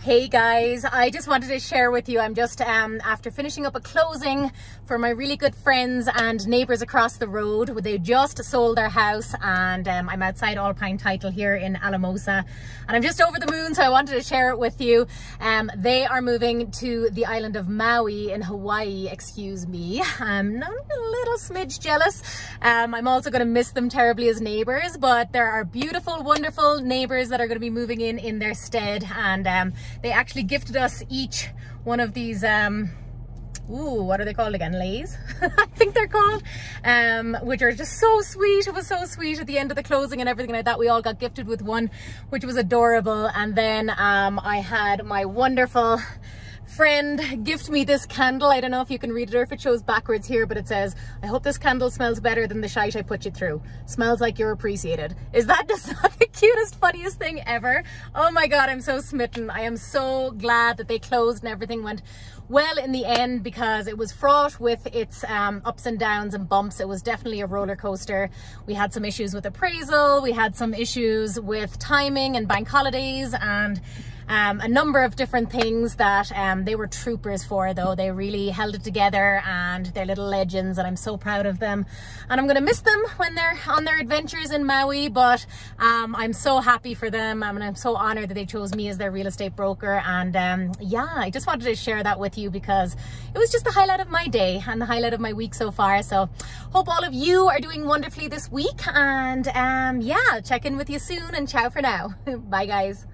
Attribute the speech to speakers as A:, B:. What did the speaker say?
A: Hey guys, I just wanted to share with you, I'm just um, after finishing up a closing for my really good friends and neighbours across the road. They just sold their house and um, I'm outside Alpine Title here in Alamosa and I'm just over the moon so I wanted to share it with you. Um, they are moving to the island of Maui in Hawaii, excuse me. I'm a little smidge jealous. Um, I'm also going to miss them terribly as neighbours but there are beautiful, wonderful neighbours that are going to be moving in in their stead and um, they actually gifted us each one of these um ooh what are they called again? Leis? I think they're called. Um which are just so sweet. It was so sweet at the end of the closing and everything like that. We all got gifted with one which was adorable. And then um i had my wonderful friend gift me this candle. I don't know if you can read it or if it shows backwards here, but it says, I hope this candle smells better than the shite I put you through. Smells like you're appreciated. Is that just not the cutest, funniest thing ever? Oh my God, I'm so smitten. I am so glad that they closed and everything went well in the end because it was fraught with its um, ups and downs and bumps. It was definitely a roller coaster. We had some issues with appraisal. We had some issues with timing and bank holidays and um, a number of different things that um, they were troopers for though. They really held it together and they're little legends and I'm so proud of them. And I'm to miss them when they're on their adventures in Maui, but um, I'm so happy for them and I'm so honored that they chose me as their real estate broker. And um, yeah, I just wanted to share that with you because it was just the highlight of my day and the highlight of my week so far. So hope all of you are doing wonderfully this week and um, yeah, check in with you soon and ciao for now. Bye guys.